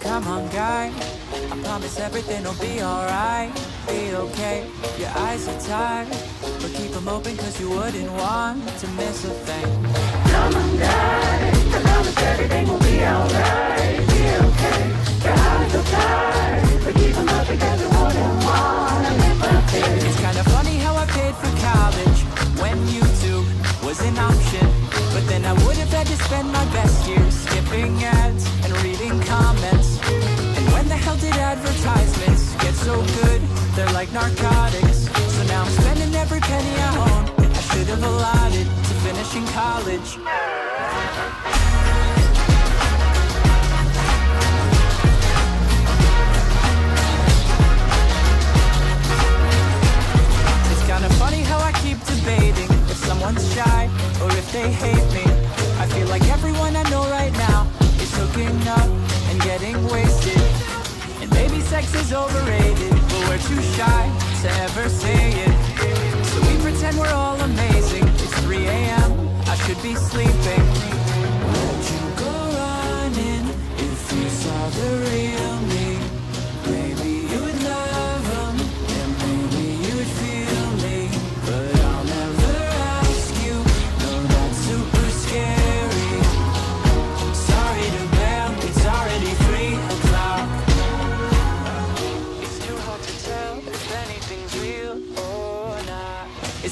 Come on, guy. I promise everything will be alright. Be okay. Your eyes are tired, but keep them open cause you wouldn't want to miss a thing. Come on, guy. I promise everything will be alright. Be okay. Your eyes are tired, but keep them you wouldn't want to miss a thing. It's kinda funny how I paid for college when YouTube was an option. But then I would have had to spend my best years skipping ads like narcotics. So now I'm spending every penny I own. I should have allotted to finishing college. It's kinda funny how I keep debating if someone's shy or if they hate me. I feel like everyone I know right now is hooking up and getting wasted. And maybe sex is overrated, but we're too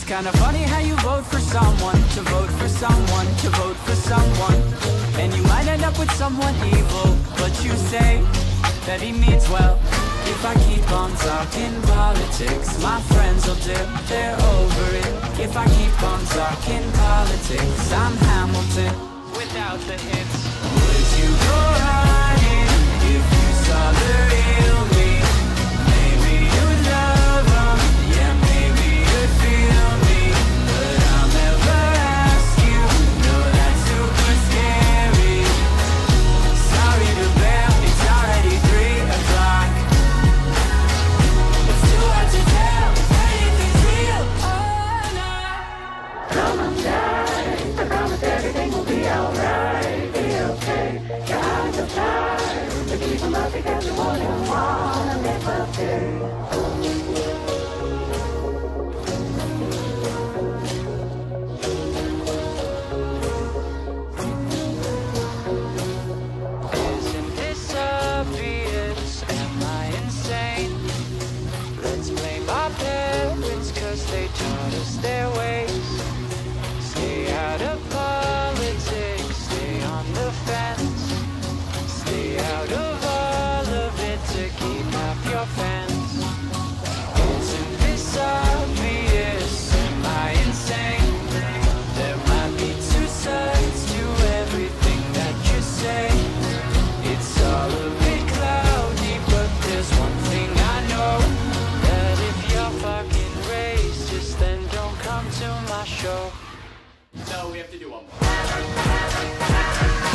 It's kinda funny how you vote for someone, to vote for someone, to vote for someone. And you might end up with someone evil, but you say that he means well. If I keep on talking politics, my friends will dip, they're over it. If I keep on talking politics, I'm but keep them up show No, we have to do one more.